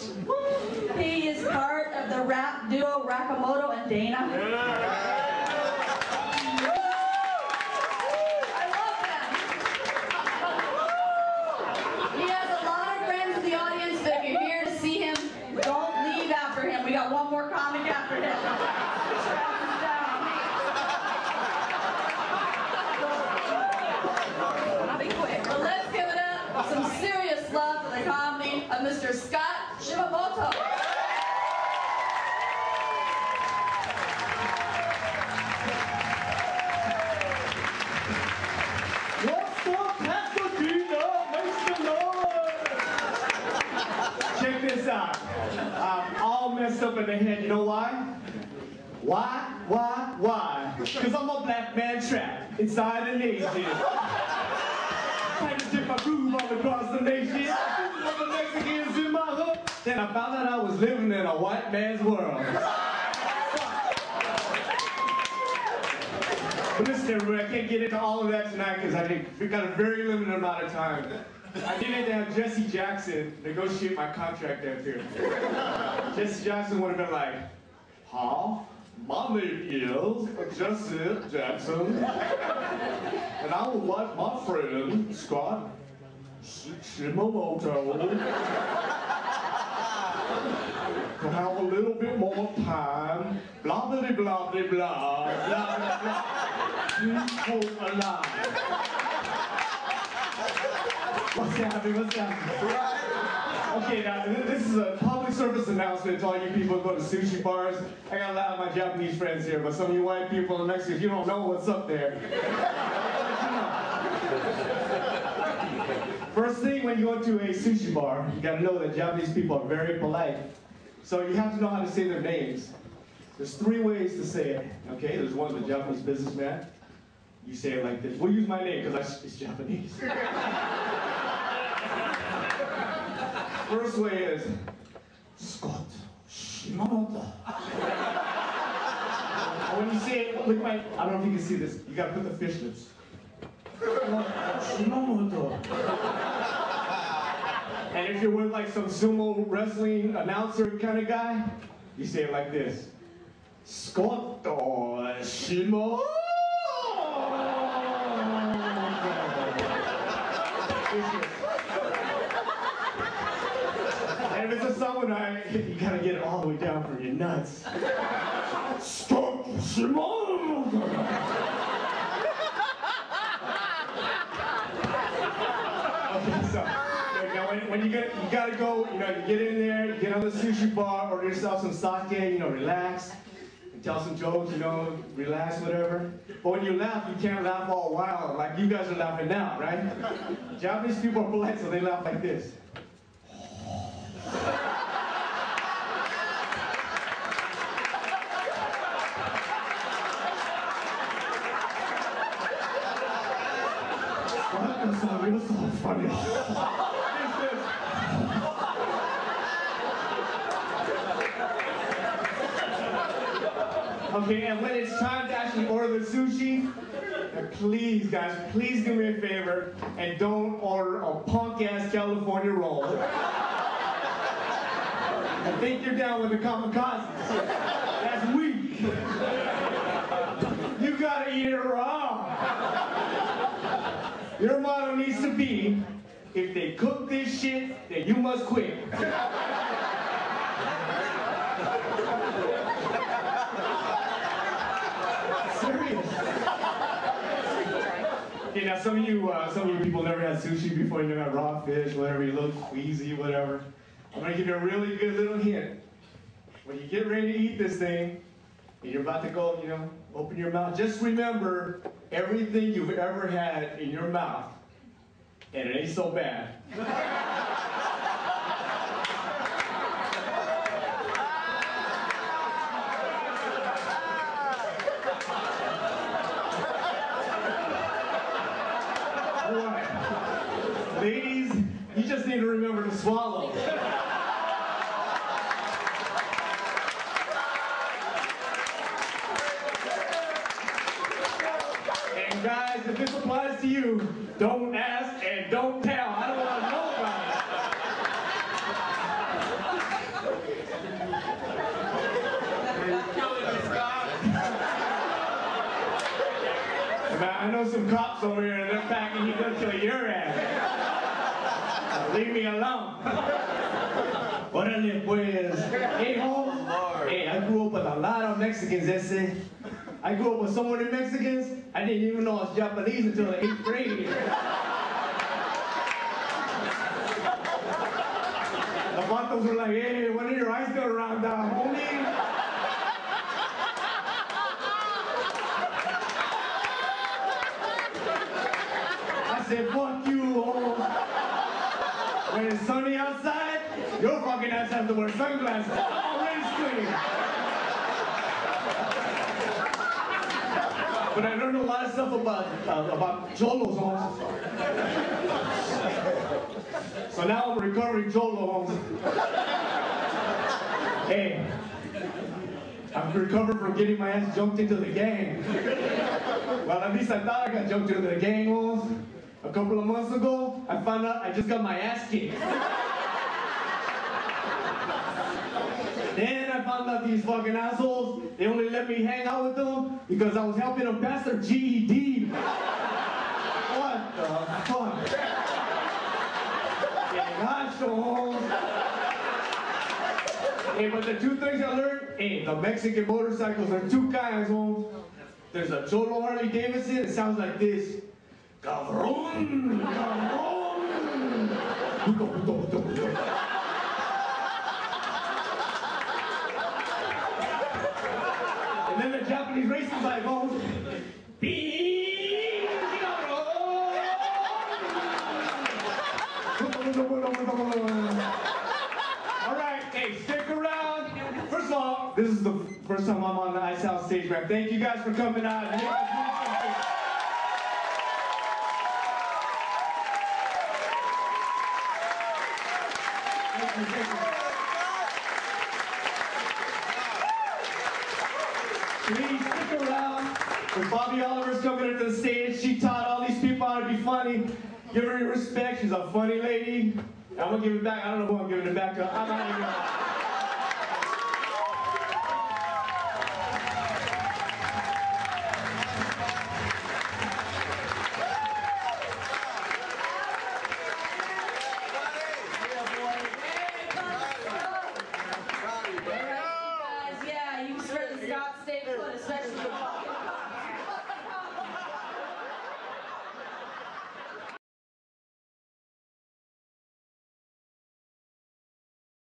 He is part of the rap duo Rakamoto and Dana. I love them. He has a lot of friends in the audience, but if you're here to see him, don't leave after him. We got one more comic after him. Track him messed up in the head. You know why? Why? Why? Why? Because I'm a black man trapped inside a nation. Trying to dip my groove all across the nation. The Mexicans in my hood. Then I found out I was living in a white man's world. But listen, everybody, I can't get into all of that tonight because I think we've got a very limited amount of time. I needed to have Jesse Jackson negotiate my contract down here. Jesse Jackson would have been like, huh? My name is Jesse Jackson. And I would like my friend, Scott Shimamoto, to have a little bit more time. Blah, blah, blah, blah, blah, blah, blah, blah. Please hold alive. What's happening? What's happening? Okay, now this is a public service announcement to all you people who go to sushi bars. I got a lot of my Japanese friends here, but some of you white people and Mexicans, you don't know what's up there. First thing when you go to a sushi bar, you gotta know that Japanese people are very polite. So you have to know how to say their names. There's three ways to say it, okay? There's one with a Japanese businessman. You say it like this. We'll use my name because it's Japanese. First way is Scott Shimamoto. When you say it, look at my, I don't know if you can see this. You gotta put the fish lips. Shimamoto. And if you're with like some sumo wrestling announcer kind of guy, you say it like this. Scott uh, Shimo. Samurai, you gotta get it all the way down from your nuts. Stop, when, when you get you gotta go, you know, you get in there, you get on the sushi bar, order yourself some sake, you know, relax, and tell some jokes, you know, relax, whatever. But when you laugh, you can't laugh all wild like you guys are laughing now, right? Japanese people are polite, so they laugh like this. That's so, you're so funny. Okay, and when it's time to actually order the sushi, please, guys, please do me a favor and don't order a punk ass California roll. I think you're down with the kamikazes. That's weak. You gotta eat it raw. Your motto needs to be, if they cook this shit, then you must quit. Serious. Okay, now some of you, uh, some of you people never had sushi before. You never had raw fish, whatever. You look queasy, whatever. I'm gonna give you a really good little hint. When you get ready to eat this thing, and you're about to go, you know, open your mouth. Just remember everything you've ever had in your mouth, and it ain't so bad. Ladies, you just need to remember to swallow. don't ask and don't tell. I don't want to know about it. I know some cops over here and they're packing you up to your ass. Leave me alone. Órale, pues. Hey, home. Hey, I grew up with a lot of Mexicans that said, I grew up with so many Mexicans, I didn't even know I was Japanese until the eighth grade. The vatos were like, hey, when are your eyes gonna round homie? I said, fuck you, home. When it's sunny outside, your fucking ass has to wear sunglasses. I'm already squinting. But I learned a lot of stuff about uh, about cholos homes. So now I'm recovering cholo. Hey, I've recovered from getting my ass jumped into the gang. Well, at least I thought I got jumped into the gang homes. A couple of months ago, I found out I just got my ass kicked. Then I found out these fucking assholes, they only let me hang out with them because I was helping them pass their GED. What the fuck? Yeah, Hey, but the two things I learned, hey, the Mexican motorcycles are two kinds, home. There's a Cholo Harley Davidson, it sounds like this. Cabron, cabron. Puto, puto, puto, puto. And then the Japanese racing bike goes. "Beep, cabron." All right, hey, stick around. First of all, this is the first time I'm on the Ice House stage rap. Thank you guys for coming out. Please stick around. When Bobby Oliver's coming into the stage, she taught all these people how to be funny. Give her your respect. She's a funny lady. I'm gonna give it back. I don't know who I'm giving it back to. I'm out of